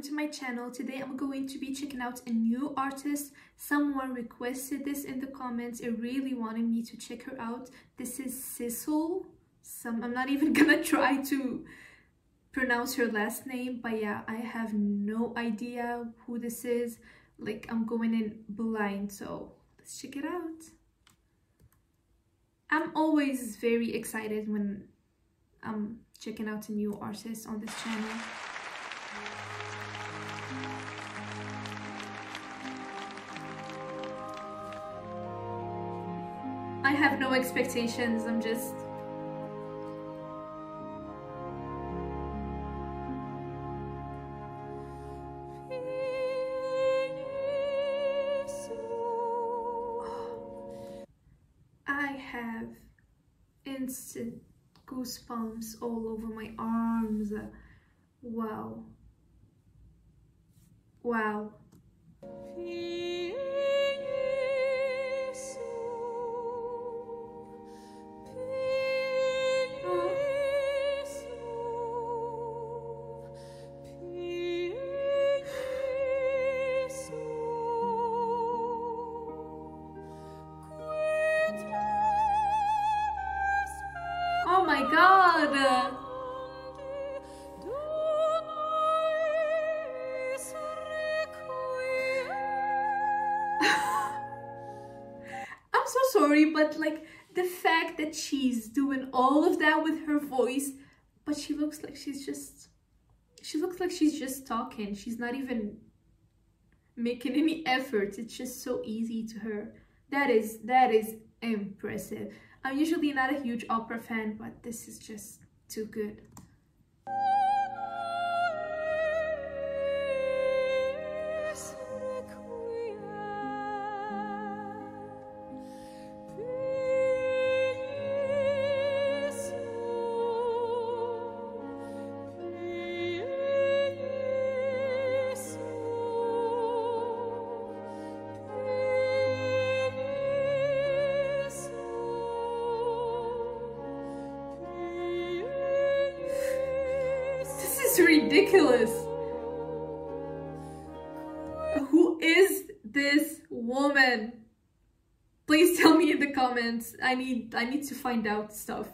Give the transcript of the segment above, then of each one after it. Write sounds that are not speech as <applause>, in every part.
welcome to my channel. Today I'm going to be checking out a new artist. Someone requested this in the comments. It really wanted me to check her out. This is Sissel. Some I'm not even <laughs> gonna try to pronounce her last name, but yeah, I have no idea who this is. Like I'm going in blind, so let's check it out. I'm always very excited when I'm checking out a new artist on this channel. I have no expectations, I'm just I have instant goosebumps all over my arms. Wow. Wow. My god! <laughs> I'm so sorry, but like the fact that she's doing all of that with her voice, but she looks like she's just, she looks like she's just talking. She's not even making any effort. It's just so easy to her. That is, that is impressive. I'm usually not a huge opera fan, but this is just too good. Ridiculous. Who is this woman? Please tell me in the comments. I need I need to find out stuff.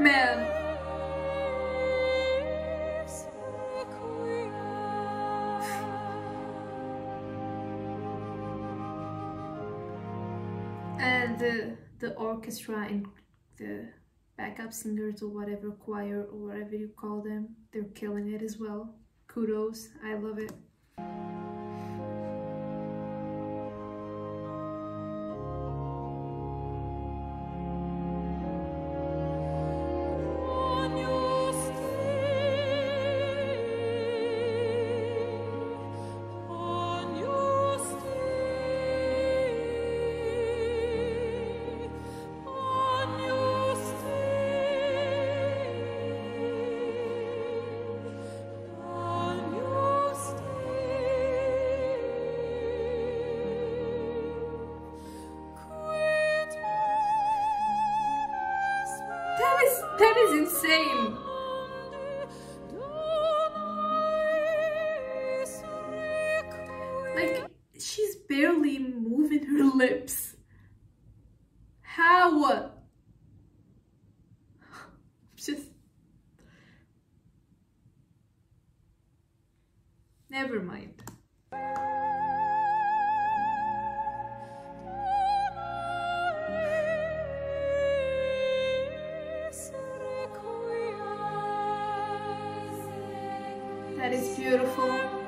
Man. The the orchestra and the backup singers or whatever choir or whatever you call them they're killing it as well. Kudos. I love it that is insane. Like she's barely moving her <laughs> lips. How? Just never mind that is beautiful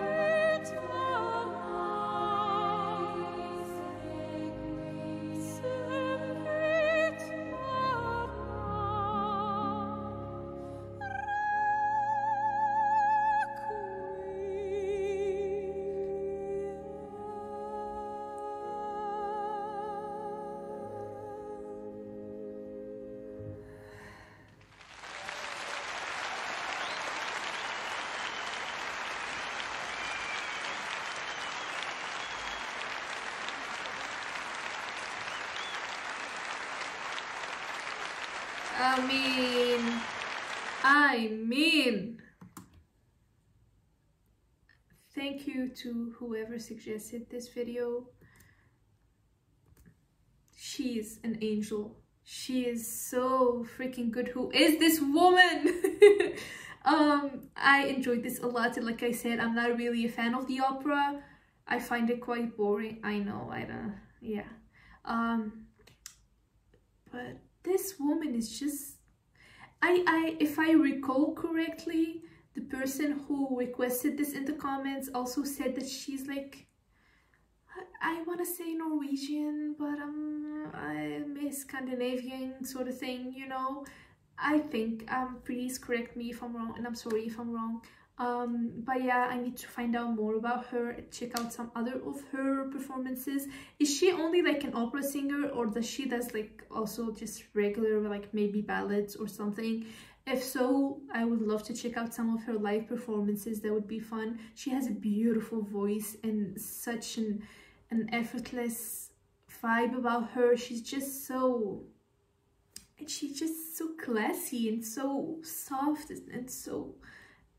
I mean, I mean, thank you to whoever suggested this video. She's an angel. She is so freaking good. Who is this woman? <laughs> um, I enjoyed this a lot. Like I said, I'm not really a fan of the opera. I find it quite boring. I know, I don't, yeah. Um, but this woman is just I I if I recall correctly the person who requested this in the comments also said that she's like I want to say Norwegian but um I'm a Scandinavian sort of thing you know? I think um please correct me if I'm wrong and I'm sorry if I'm wrong um but yeah i need to find out more about her check out some other of her performances. Is she only like an opera singer or does she does like also just regular like maybe ballads or something? If so i would love to check out some of her live performances. That would be fun. She has a beautiful voice and such an an effortless vibe about her. She's just so and she's just so classy and so soft and so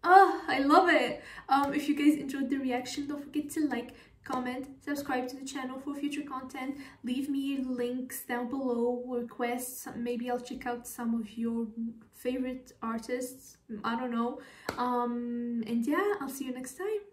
Oh, I love it. Um, if you guys enjoyed the reaction, don't forget to like, comment, subscribe to the channel for future content. Leave me links down below, requests. Maybe I'll check out some of your favorite artists. I don't know. Um, and yeah, I'll see you next time.